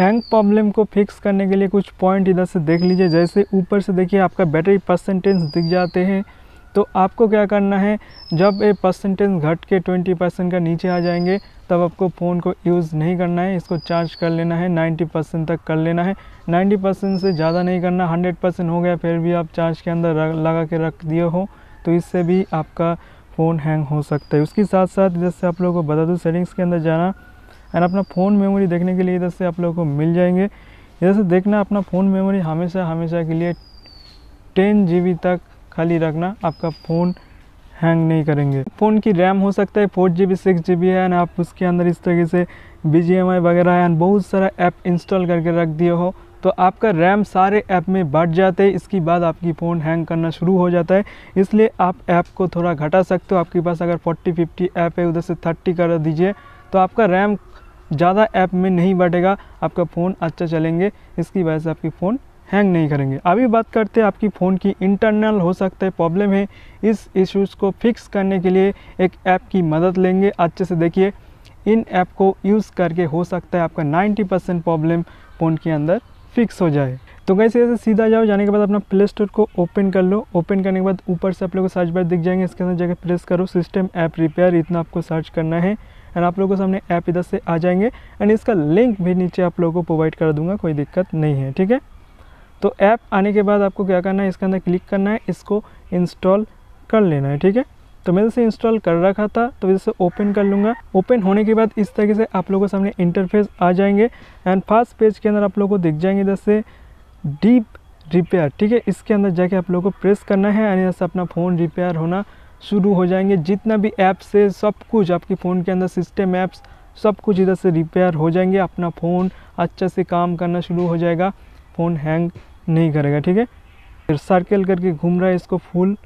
Hang problem को fix करने के लिए कुछ पॉइंट इधर से देख लीजिए। जैसे ऊपर से देखिए आपका बैटरी परसेंटेज दिख जाते हैं। तो आपको क्या करना है? जब ये परसेंटेज घट के 20 परसेंट का नीचे आ जाएँगे, तब आपको फ़ोन को यूज़ नहीं करना है। इसको चार्ज कर लेना है। 90 परसेंट तक कर लेना है। 90 परसेंट से ज़्यादा नहीं करना 100 परसेंट हो गया, फिर भी आप चार्ज के अंदर लगा के रख दिए हो तो इससे भी आपका फ़ोन हैंग हो सकता है। उसके साथ साथ जैसे आप लोगों को बता दूँ सेटिंग्स के अंदर जाना एंड अपना फ़ोन मेमोरी देखने के लिए इधर से आप लोगों को मिल जाएँगे। इधर से देखना, अपना फ़ोन मेमोरी हमेशा हमेशा के लिए टेन जी तक खाली रखना। आपका फ़ोन हैंग नहीं करेंगे। फ़ोन की रैम हो सकता है four G B six G B है एंड आप उसके अंदर इस तरीके से बी जी एम आई वगैरह एंड बहुत सारा ऐप इंस्टॉल करके रख दिए हो। तो आपका रैम सारे ऐप में बढ़ जाते हैं। इसके बाद आपकी फ़ोन हैंग करना शुरू हो जाता है। इसलिए आप ऐप को थोड़ा घटा सकते हो। आपके पास अगर 40 50 ऐप है, उधर से 30 कर दीजिए। तो आपका रैम ज़्यादा ऐप में नहीं बढ़ेगा आपका फ़ोन अच्छा चलेंगे, इसकी वजह से आपकी फ़ोन हैंग नहीं करेंगे। अभी बात करते हैं आपकी फ़ोन की इंटरनल, हो सकता है प्रॉब्लम है, इस इश्यूज़ को फिक्स करने के लिए एक ऐप की मदद लेंगे, अच्छे से देखिए, इन ऐप को यूज़ करके हो सकता है आपका 90 परसेंट प्रॉब्लम फ़ोन के अंदर फिक्स हो जाए। तो कैसे ऐसे सीधा जाओ, जाने के बाद अपना प्ले स्टोर को ओपन कर लो। ओपन करने के बाद ऊपर से आप लोग को सर्च बार दिख जाएँगे, इसके अंदर जाकर प्रेस करो, सिस्टम ऐप रिपेयर, इतना आपको सर्च करना है। एंड आप लोगों को सामने ऐप इधर से आ जाएँगे एंड इसका लिंक भी नीचे आप लोगों को प्रोवाइड कर दूँगा, कोई दिक्कत नहीं है, ठीक है? तो ऐप आने के बाद आपको क्या करना है, इसके अंदर क्लिक करना है, इसको इंस्टॉल कर लेना है, ठीक है? तो मैं इसे इंस्टॉल कर रखा था तो इसे ओपन कर लूँगा। ओपन होने के बाद इस तरीके से आप लोगों के सामने इंटरफेस आ जाएँगे एंड फ़र्स्ट पेज के अंदर आप लोगों को दिख जाएँगे इधर से डीप रिपेयर ठीक है? इसके अंदर जाके आप लोगों को प्रेस करना है एंड से अपना फ़ोन रिपेयर होना शुरू हो जाएँगे। जितना भी ऐप्स है सब कुछ, आपके फ़ोन के अंदर सिस्टम ऐप्स सब कुछ इधर से रिपेयर हो जाएँगे। अपना फ़ोन अच्छे से काम करना शुरू हो जाएगा। फ़ोन हैंग नहीं करेगा, ठीक है? फिर सर्कल करके घूम रहा है, इसको फुल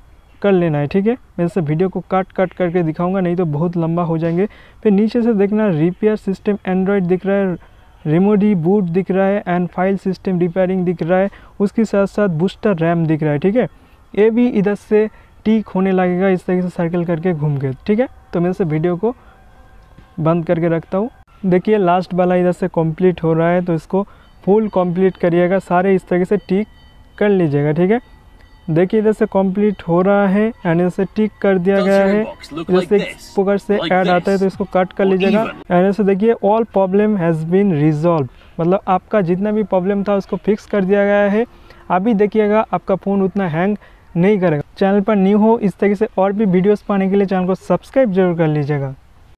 कर लेना है, ठीक है? मैं इसे वीडियो को काट काट करके दिखाऊँगा, नहीं तो बहुत लंबा हो जाएँगे। फिर नीचे से देखना रिपेयर सिस्टम एंड्रॉयड दिख रहा है रिमोडी बूट दिख रहा है एंड फ़ाइल सिस्टम रिपेयरिंग दिख रहा है। उसके साथ साथ बूस्टर रैम दिख रहा है, ठीक है? ये भी इधर से टीक होने लगेगा इस तरीके से सर्कल करके घूम के ठीक है? तो मैं इसे वीडियो को बंद करके रखता हूँ। देखिए लास्ट वाला इधर से कंप्लीट हो रहा है तो इसको फुल कंप्लीट करिएगा सारे इस तरीके से टिक कर लीजिएगा ठीक है? देखिए इधर से कंप्लीट हो रहा है एंड इधर से टिक कर दिया गया है। इधर से से ऐड आता है तो इसको कट कर लीजिएगा। एंड से देखिए all problem has been resolve मतलब आपका जितना भी प्रॉब्लम था उसको फिक्स कर दिया गया है। अभी देखिएगा आपका फ़ोन उतना हैंग नहीं करेगा। चैनल पर न्यू हो, इस तरीके से और भी वीडियोस पाने के लिए चैनल को सब्सक्राइब ज़रूर कर लीजिएगा।